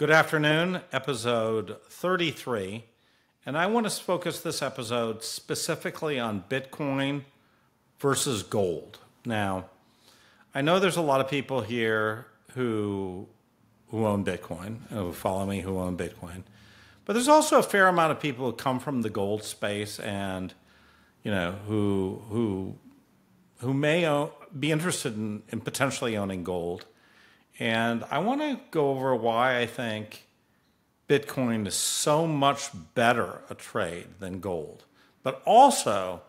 Good afternoon, episode 33. And I want to focus this episode specifically on Bitcoin versus gold. Now, I know there's a lot of people here who who own Bitcoin, who follow me who own Bitcoin. But there's also a fair amount of people who come from the gold space and you know who who who may own, be interested in, in potentially owning gold. And I want to go over why I think Bitcoin is so much better a trade than gold, but also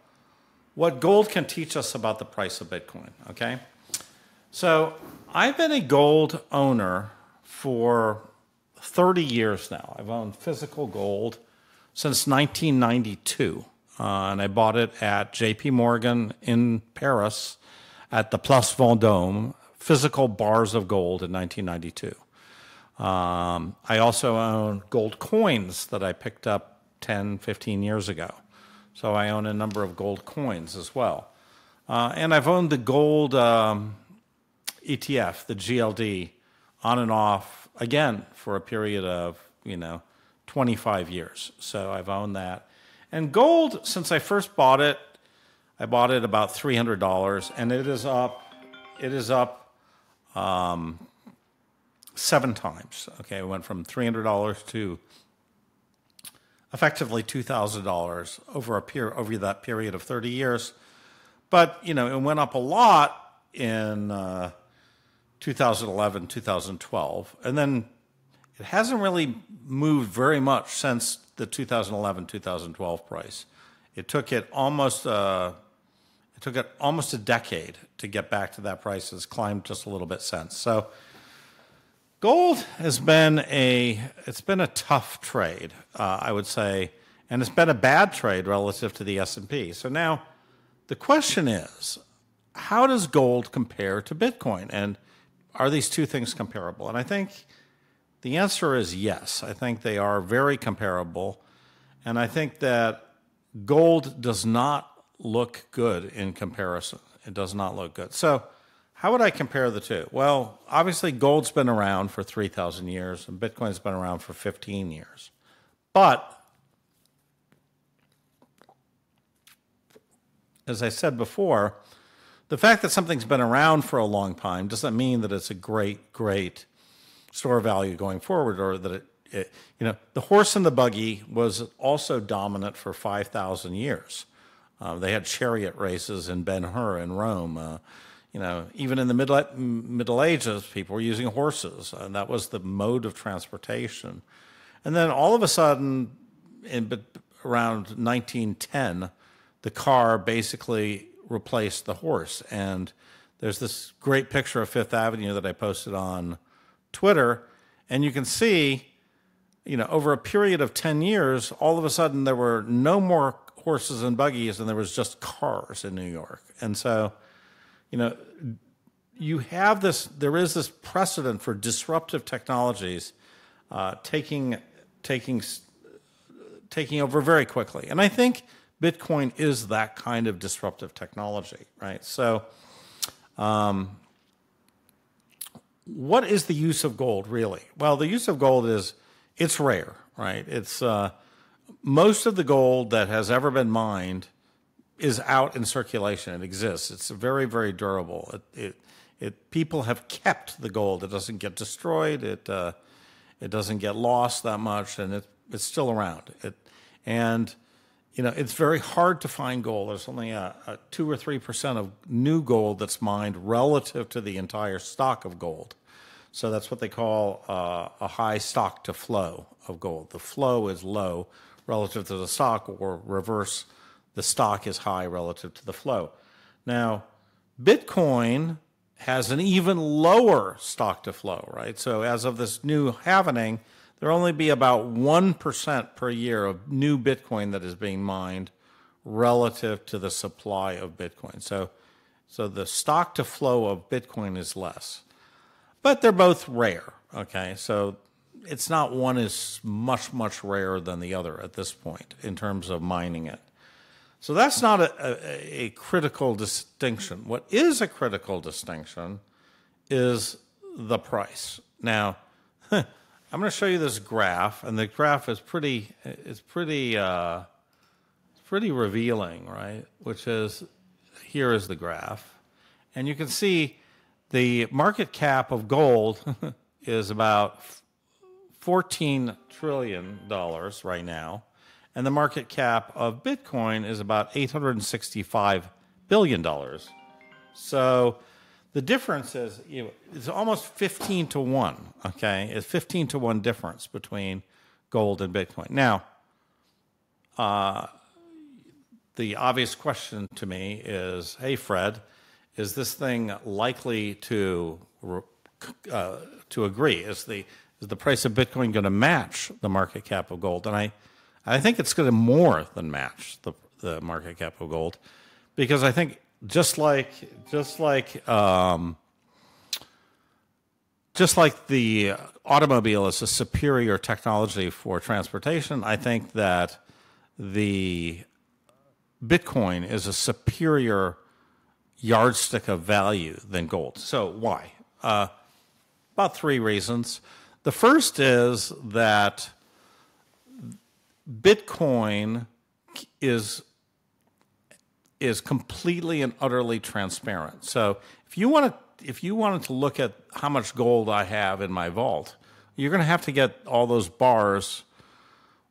what gold can teach us about the price of Bitcoin. Okay. So I've been a gold owner for 30 years now. I've owned physical gold since 1992. Uh, and I bought it at JP Morgan in Paris at the Place Vendôme, physical bars of gold in 1992. Um, I also own gold coins that I picked up 10, 15 years ago. So I own a number of gold coins as well. Uh, and I've owned the gold um, ETF, the GLD, on and off again for a period of, you know, 25 years. So I've owned that. And gold, since I first bought it, I bought it about $300 and it is up, it is up um, seven times. Okay, it went from $300 to effectively $2,000 over a period, over that period of 30 years. But, you know, it went up a lot in uh, 2011, 2012. And then it hasn't really moved very much since the 2011, 2012 price. It took it almost uh, it took it almost a decade to get back to that price. It's climbed just a little bit since. So gold has been a it's been a tough trade, uh, I would say, and it's been a bad trade relative to the S and P. So now the question is, how does gold compare to Bitcoin? And are these two things comparable? And I think the answer is yes. I think they are very comparable. And I think that gold does not look good in comparison. It does not look good. So, how would I compare the two? Well, obviously, gold's been around for 3,000 years and Bitcoin's been around for 15 years. But, as I said before, the fact that something's been around for a long time doesn't mean that it's a great, great store of value going forward or that it, it you know, the horse and the buggy was also dominant for 5,000 years. Uh, they had chariot races in Ben Hur in Rome. Uh, you know, even in the Middle, Middle Ages, people were using horses, and that was the mode of transportation. And then all of a sudden, in around 1910, the car basically replaced the horse. And there's this great picture of Fifth Avenue that I posted on Twitter, and you can see, you know, over a period of 10 years, all of a sudden there were no more horses and buggies and there was just cars in New York. And so, you know, you have this, there is this precedent for disruptive technologies uh, taking, taking, taking over very quickly. And I think Bitcoin is that kind of disruptive technology, right? So, um, what is the use of gold really? Well, the use of gold is it's rare, right? It's uh, most of the gold that has ever been mined is out in circulation. It exists. It's very, very durable. It, it, it people have kept the gold. It doesn't get destroyed. It, uh, it doesn't get lost that much, and it, it's still around. It, and you know, it's very hard to find gold. There's only a, a two or three percent of new gold that's mined relative to the entire stock of gold. So that's what they call uh, a high stock to flow of gold. The flow is low relative to the stock, or reverse, the stock is high relative to the flow. Now, Bitcoin has an even lower stock to flow, right? So as of this new halvening, there'll only be about 1% per year of new Bitcoin that is being mined relative to the supply of Bitcoin. So, so the stock to flow of Bitcoin is less. But they're both rare, okay? So it's not one is much, much rarer than the other at this point in terms of mining it. So that's not a, a, a critical distinction. What is a critical distinction is the price. Now, I'm going to show you this graph, and the graph is pretty, it's pretty, uh, pretty revealing, right? Which is, here is the graph, and you can see the market cap of gold is about 14 trillion dollars right now, and the market cap of Bitcoin is about 865 billion dollars. So the difference is you know, it's almost 15 to 1, okay? It's 15 to 1 difference between gold and Bitcoin. Now, uh, the obvious question to me is hey, Fred, is this thing likely to, uh, to agree? Is the, is the price of Bitcoin going to match the market cap of gold? And I, I think it's going to more than match the, the market cap of gold because I think just like just like um, just like the automobile is a superior technology for transportation, I think that the Bitcoin is a superior yardstick of value than gold. So why? Uh, about three reasons. The first is that Bitcoin is is completely and utterly transparent. So if you want to, if you wanted to look at how much gold I have in my vault, you're going to have to get all those bars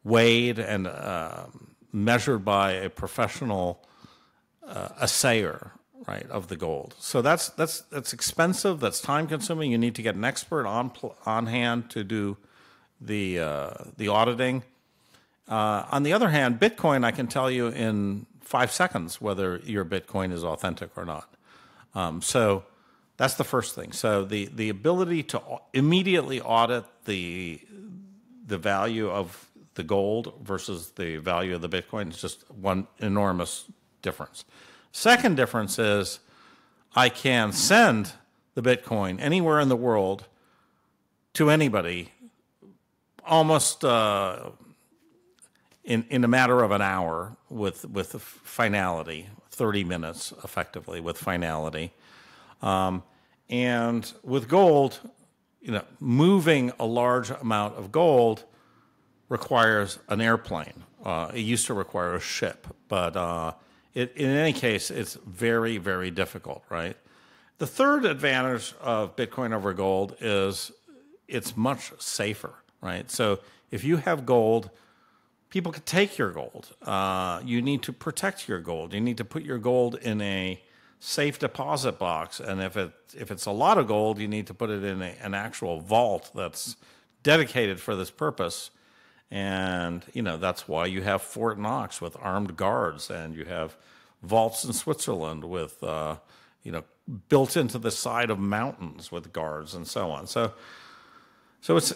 weighed and uh, measured by a professional uh, assayer, right, of the gold. So that's that's that's expensive. That's time consuming. You need to get an expert on on hand to do the uh, the auditing. Uh, on the other hand, Bitcoin, I can tell you in five seconds whether your Bitcoin is authentic or not. Um, so that's the first thing. So the the ability to immediately audit the the value of the gold versus the value of the Bitcoin is just one enormous difference. Second difference is I can send the Bitcoin anywhere in the world to anybody almost uh, in, in a matter of an hour with, with finality, 30 minutes effectively with finality. Um, and with gold, you know, moving a large amount of gold requires an airplane. Uh, it used to require a ship, but uh, it, in any case, it's very, very difficult, right? The third advantage of Bitcoin over gold is it's much safer, right? So if you have gold, people can take your gold. Uh, you need to protect your gold. You need to put your gold in a safe deposit box, and if it if it's a lot of gold, you need to put it in a, an actual vault that's dedicated for this purpose. And you know that's why you have Fort Knox with armed guards, and you have vaults in Switzerland with uh, you know built into the side of mountains with guards and so on. So so it's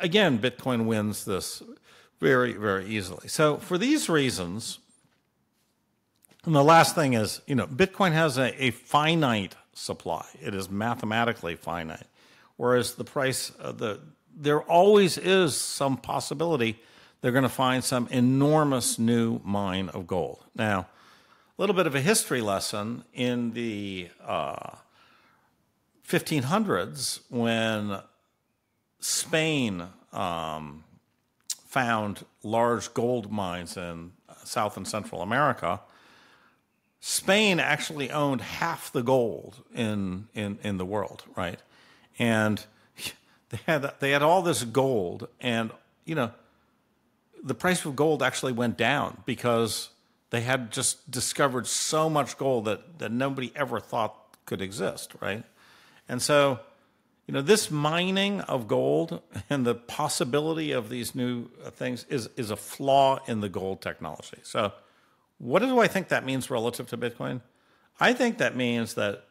again, Bitcoin wins this very, very easily. So for these reasons, and the last thing is, you know, Bitcoin has a, a finite supply. It is mathematically finite, whereas the price, of the there always is some possibility they're going to find some enormous new mine of gold. Now, a little bit of a history lesson in the uh, 1500s when Spain um, found large gold mines in South and Central America, Spain actually owned half the gold in, in, in the world, right? And they had, they had all this gold, and, you know, the price of gold actually went down because they had just discovered so much gold that, that nobody ever thought could exist, right? And so you know, this mining of gold and the possibility of these new uh, things is, is a flaw in the gold technology. So, what do I think that means relative to Bitcoin? I think that means that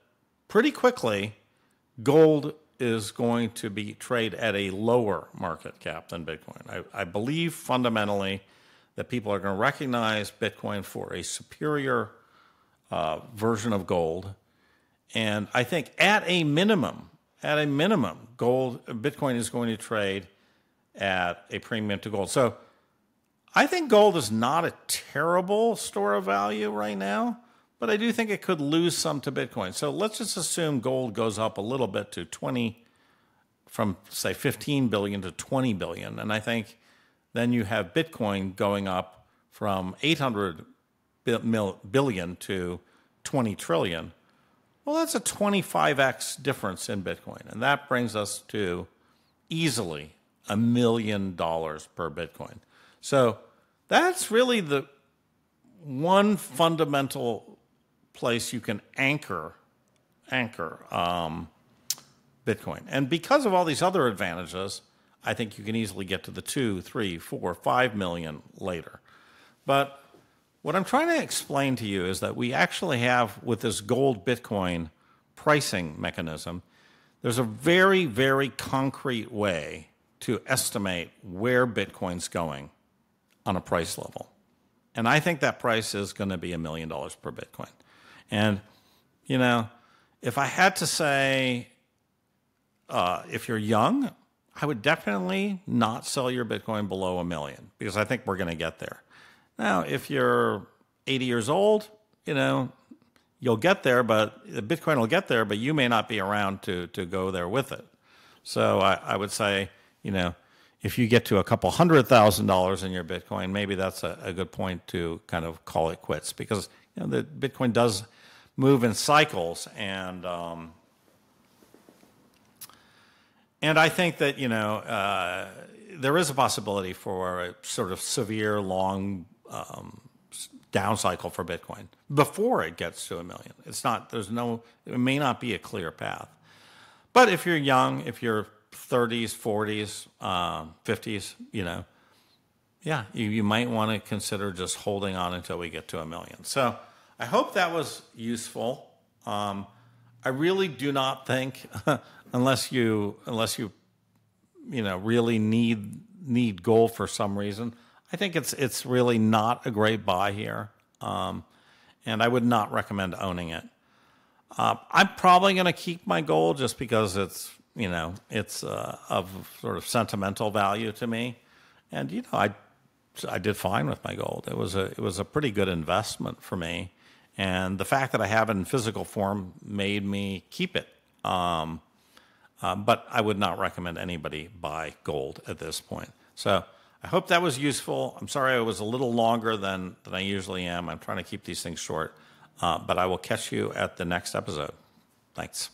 pretty quickly, gold is going to be traded at a lower market cap than Bitcoin. I, I believe fundamentally that people are going to recognize Bitcoin for a superior uh, version of gold. And I think at a minimum, at a minimum, gold, Bitcoin is going to trade at a premium to gold. So I think gold is not a terrible store of value right now, but I do think it could lose some to Bitcoin. So let's just assume gold goes up a little bit to 20 from say 15 billion to 20 billion. And I think then you have Bitcoin going up from 800 billion to 20 trillion. Well, that's a 25x difference in Bitcoin. And that brings us to easily a million dollars per Bitcoin. So that's really the one fundamental place you can anchor anchor um, Bitcoin. And because of all these other advantages, I think you can easily get to the two, three, four, five million later. But what I'm trying to explain to you is that we actually have, with this gold Bitcoin pricing mechanism, there's a very, very concrete way to estimate where Bitcoin's going on a price level. And I think that price is going to be a million dollars per Bitcoin. And, you know, if I had to say, uh, if you're young, I would definitely not sell your Bitcoin below a million because I think we're going to get there. Now, if you're 80 years old, you know, you'll get there, but the Bitcoin will get there, but you may not be around to, to go there with it. So I, I would say, you know, if you get to a couple hundred thousand dollars in your Bitcoin, maybe that's a, a good point to kind of call it quits because you know, the Bitcoin does move in cycles and um, and I think that you know uh, there is a possibility for a sort of severe long um, down cycle for Bitcoin before it gets to a million. It's not, there's no, it may not be a clear path. But if you're young, if you're 30s, 40s, um, 50s, you know, yeah, you, you might want to consider just holding on until we get to a million. So I hope that was useful. Um, I really do not think, unless you, unless you, you know, really need need gold for some reason, I think it's it's really not a great buy here, um, and I would not recommend owning it. Uh, I'm probably going to keep my gold just because it's you know it's uh, of sort of sentimental value to me, and you know I I did fine with my gold. It was a it was a pretty good investment for me, and the fact that I have it in physical form made me keep it. Um, uh, but I would not recommend anybody buy gold at this point. So I hope that was useful. I'm sorry I was a little longer than, than I usually am. I'm trying to keep these things short, uh, but I will catch you at the next episode. Thanks.